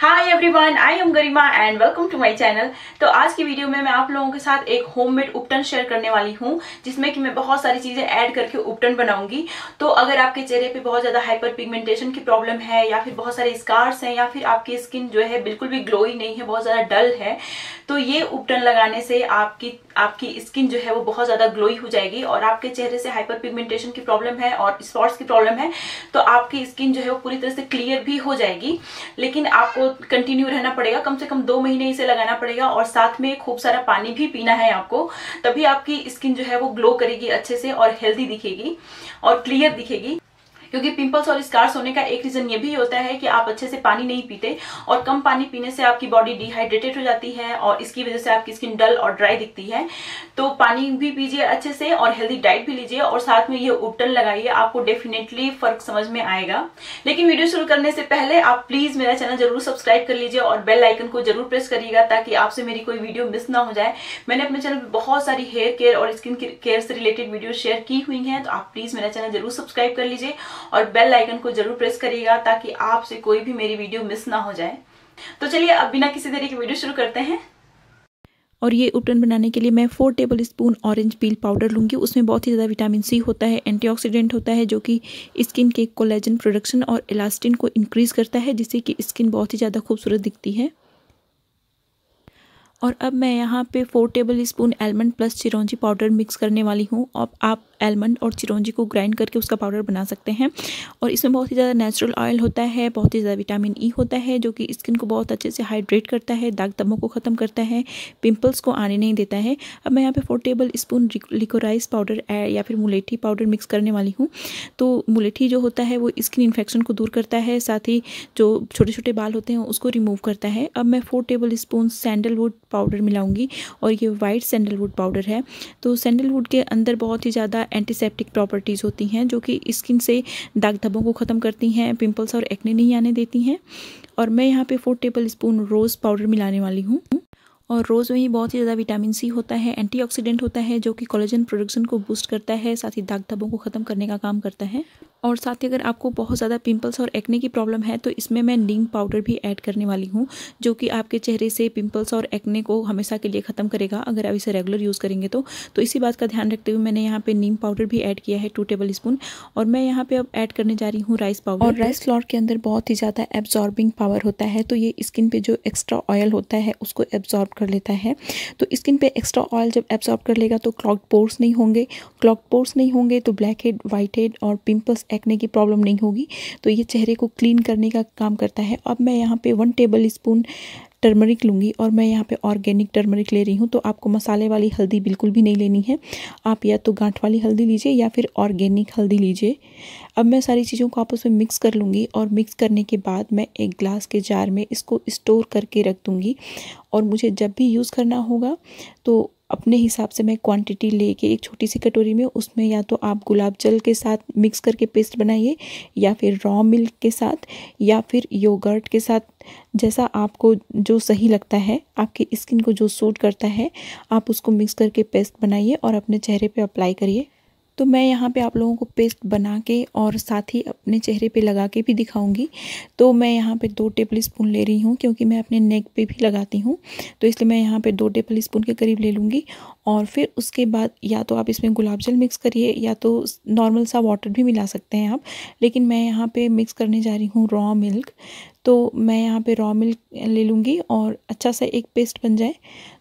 Hi everyone I am Garima and welcome to my channel तो आज की video में मैं आप लोगों के साथ एक होममेड उपटन शेयर करने वाली हूँ, जिसमें कि मैं बहुत सारी चीज़ें ऐड करके उपटन बनाऊँगी। तो अगर आपके चेहरे पे बहुत ज़्यादा हाइपर पिगमेंटेशन की प्रॉब्लम है, या फिर बहुत सारे स्कार्स हैं, या फिर आपकी स्किन जो है बिल्कुल भी ग्लोई नहीं है, बहुत ज़्यादा डल है तो ये उपटन लगाने से आपकी आपकी स्किन जो है वो बहुत ज़्यादा ग्लोई हो जाएगी और आपके चेहरे से हाइपर पिगमेंटेशन की प्रॉब्लम है और स्पॉट्स की प्रॉब्लम है तो आपकी स्किन जो है वो पूरी तरह से क्लियर भी हो जाएगी। लेकिन आपको कंटिन्यू रहना पड़ेगा, कम से कम दो महीने इसे लगाना पड़ेगा और साथ में खूब सारा पानी भी पीना है आपको, तभी आपकी स्किन जो है वो ग्लो करेगी अच्छे से और हेल्दी दिखेगी और क्लियर दिखेगी। क्योंकि पिंपल्स और स्कार्स होने का एक रीजन ये भी होता है कि आप अच्छे से पानी नहीं पीते और कम पानी पीने से आपकी बॉडी डिहाइड्रेटेड हो जाती है और इसकी वजह से आपकी स्किन डल और ड्राई दिखती है। तो पानी भी पीजिए अच्छे से और हेल्दी डाइट भी लीजिए और साथ में ये उपटन लगाइए, आपको डेफिनेटली फ़र्क समझ में आएगा। लेकिन वीडियो शुरू करने से पहले आप प्लीज़ मेरा चैनल ज़रूर सब्सक्राइब कर लीजिए और बेल आइकन को ज़रूर प्रेस करिएगा ताकि आपसे मेरी कोई वीडियो मिस ना हो जाए। मैंने अपने चैनल पर बहुत सारी हेयर केयर और स्किन केयर से रिलेटेड वीडियो शेयर की हुई है तो आप प्लीज़ मेरा चैनल ज़रूर सब्सक्राइब कर लीजिए और बेल आइकन को ज़रूर प्रेस करिएगा ताकि आपसे कोई भी मेरी वीडियो मिस ना हो जाए। तो चलिए अब बिना किसी देरी की वीडियो शुरू करते हैं। और ये उपटन बनाने के लिए मैं four tablespoon orange peel powder लूँगी। उसमें बहुत ही ज़्यादा विटामिन सी होता है एंटीऑक्सीडेंट होता है, जो कि स्किन के कोलेजन प्रोडक्शन और इलास्टिन को इंक्रीज़ करता है, जिससे कि स्किन बहुत ही ज़्यादा खूबसूरत दिखती है। और अब मैं यहाँ पे four tablespoon almond plus चिरौंजी पाउडर मिक्स करने वाली हूँ। अब आप एलमंड और चिरौंजी को ग्राइंड करके उसका पाउडर बना सकते हैं। और इसमें बहुत ही ज़्यादा नेचुरल ऑयल होता है, बहुत ही ज़्यादा विटामिन ई e होता है, जो कि स्किन को बहुत अच्छे से हाइड्रेट करता है, दाग दमों को ख़त्म करता है पिंपल्स को आने नहीं देता है। अब मैं यहाँ पर four tablespoon liquorice powder या फिर मुलेठी पाउडर मिक्स करने वाली हूँ। तो मुलेठी जो होता है, वो स्किन इन्फेक्शन को दूर करता है, साथ ही जो छोटे छोटे बाल होते हैं, उसको रिमूव करता है। अब मैं four tablespoon sandalwood powder मिलाऊँगी और ये वाइट सैंडलवुड पाउडर है। तो सैंडलवुड के अंदर बहुत ही ज़्यादा एंटीसेप्टिक प्रॉपर्टीज़ होती हैं, जो कि स्किन से दाग धब्बों को ख़त्म करती हैं पिंपल्स और एक्ने नहीं आने देती हैं। और मैं यहाँ पे four tablespoon rose powder मिलाने वाली हूँ। और रोज़ में ही बहुत ही ज़्यादा विटामिन सी होता है एंटीऑक्सीडेंट होता है, जो कि कोलेजन प्रोडक्शन को बूस्ट करता है, साथ ही दाग धब्बों को ख़त्म करने का काम करता है। और साथ ही अगर आपको बहुत ज़्यादा पिंपल्स और एक्ने की प्रॉब्लम है तो इसमें मैं नीम पाउडर भी ऐड करने वाली हूँ, जो कि आपके चेहरे से पिंपल्स और एक्ने को हमेशा के लिए ख़त्म करेगा, अगर आप इसे रेगुलर यूज़ करेंगे तो। तो इसी बात का ध्यान रखते हुए मैंने यहाँ पे नीम पाउडर भी ऐड किया है टू टेबल स्पून और मैं यहाँ पे अब ऐड करने जा रही हूँ राइस पाउडर और राइस फ्लॉर के अंदर बहुत ही ज़्यादा एब्जॉर्बिंग पावर होता है तो ये स्किन पर जो एक्स्ट्रा ऑयल होता है, उसको एब्जॉर्ब कर लेता है। तो स्किन पे एक्स्ट्रा ऑयल जब एब्जॉर्ब कर लेगा तो क्लॉक पोर्स नहीं होंगे। क्लॉक पोर्स नहीं होंगे तो ब्लैक हेड वाइट हेड और पिंपल्स एक्ने की प्रॉब्लम नहीं होगी। तो ये चेहरे को क्लीन करने का काम करता है। अब मैं यहाँ पे वन टेबल स्पून टर्मरिक लूँगी और मैं यहाँ पे ऑर्गेनिक टर्मरिक ले रही हूँ तो आपको मसाले वाली हल्दी बिल्कुल भी नहीं लेनी है। आप या तो गांठ वाली हल्दी लीजिए या फिर ऑर्गेनिक हल्दी लीजिए। अब मैं सारी चीज़ों को आपस में मिक्स कर लूँगी और मिक्स करने के बाद मैं एक ग्लास के जार में इसको स्टोर करके रख दूँगी। और मुझे जब भी यूज़ करना होगा तो अपने हिसाब से मैं क्वांटिटी लेके एक छोटी सी कटोरी में उसमें या तो आप गुलाब जल के साथ मिक्स करके पेस्ट बनाइए, या फिर रॉ मिल्क के साथ, या फिर योगर्ट के साथ। जैसा आपको जो सही लगता है, आपकी स्किन को जो सूट करता है, आप उसको मिक्स करके पेस्ट बनाइए और अपने चेहरे पे अप्लाई करिए। तो मैं यहाँ पे आप लोगों को पेस्ट बना के और साथ ही अपने चेहरे पे लगा के भी दिखाऊँगी। तो मैं यहाँ पे दो टेबल स्पून ले रही हूँ क्योंकि मैं अपने नेक पे भी लगाती हूँ। तो इसलिए मैं यहाँ पे दो टेबल स्पून के करीब ले लूँगी और फिर उसके बाद या तो आप इसमें गुलाब जल मिक्स करिए या तो नॉर्मल सा वाटर भी मिला सकते हैं आप। लेकिन मैं यहाँ पर मिक्स करने जा रही हूँ रॉ मिल्क। तो मैं यहाँ पे रॉ मिल्क ले लूँगी और अच्छा सा एक पेस्ट बन जाए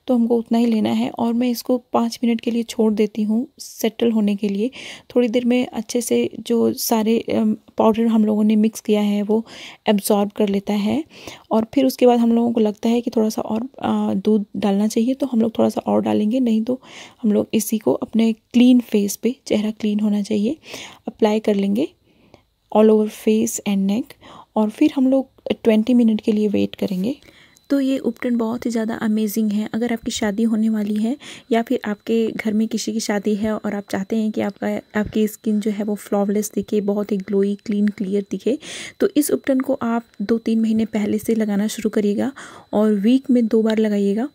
तो हमको उतना ही लेना है। और मैं इसको पाँच मिनट के लिए छोड़ देती हूँ सेटल होने के लिए। थोड़ी देर में अच्छे से जो सारे पाउडर हम लोगों ने मिक्स किया है वो एब्जॉर्ब कर लेता है। और फिर उसके बाद हम लोगों को लगता है कि थोड़ा सा और दूध डालना चाहिए तो हम लोग थोड़ा सा और डालेंगे। नहीं तो हम लोग इसी को अपने क्लीन फेस पे, चेहरा क्लीन होना चाहिए अप्लाई कर लेंगे all over face and neck और फिर हम लोग ट्वेंटी मिनट के लिए वेट करेंगे। तो ये उपटन बहुत ही ज़्यादा अमेजिंग है। अगर आपकी शादी होने वाली है या फिर आपके घर में किसी की शादी है और आप चाहते हैं कि आपका, आपकी स्किन जो है वो फ्लॉवलेस दिखे, बहुत ही ग्लोई क्लीन क्लियर दिखे तो इस उपटन को आप दो तीन महीने पहले से लगाना शुरू करिएगा और वीक में दो बार लगाइएगा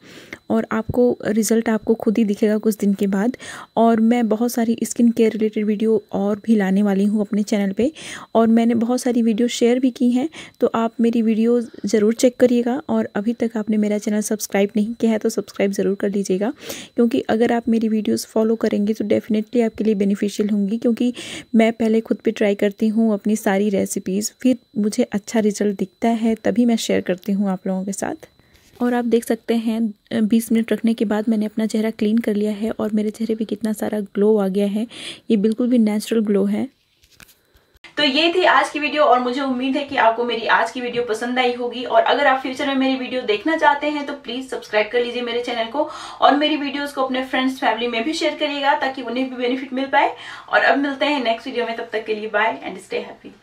और आपको रिज़ल्ट आपको खुद ही दिखेगा कुछ दिन के बाद। और मैं बहुत सारी स्किन केयर रिलेटेड वीडियो और भी लाने वाली हूँ अपने चैनल पे और मैंने बहुत सारी वीडियो शेयर भी की हैं तो आप मेरी वीडियो ज़रूर चेक करिएगा और अभी तक आपने मेरा चैनल सब्सक्राइब नहीं किया है तो सब्सक्राइब ज़रूर कर लीजिएगा। क्योंकि अगर आप मेरी वीडियोज़ फॉलो करेंगे तो डेफ़िनेटली आपके लिए बेनिफिशियल होंगी, क्योंकि मैं पहले खुद पर ट्राई करती हूँ अपनी सारी रेसिपीज़, फिर मुझे अच्छा रिज़ल्ट दिखता है, तभी मैं शेयर करती हूँ आप लोगों के साथ। और आप देख सकते हैं, बीस मिनट रखने के बाद मैंने अपना चेहरा क्लीन कर लिया है, और मेरे चेहरे पे कितना सारा ग्लो आ गया है। ये बिल्कुल भी नेचुरल ग्लो है। तो ये थी आज की वीडियो और मुझे उम्मीद है कि आपको मेरी आज की वीडियो पसंद आई होगी। और अगर आप फ्यूचर में मेरी वीडियो देखना चाहते हैं तो प्लीज़ सब्सक्राइब कर लीजिए मेरे चैनल को और मेरी वीडियोज़ को अपने फ्रेंड्स फैमिली में भी शेयर करिएगा ताकि उन्हें भी बेनिफिट मिल पाए। और अब मिलते हैं नेक्स्ट वीडियो में, तब तक के लिए बाय एंड स्टे हैप्पी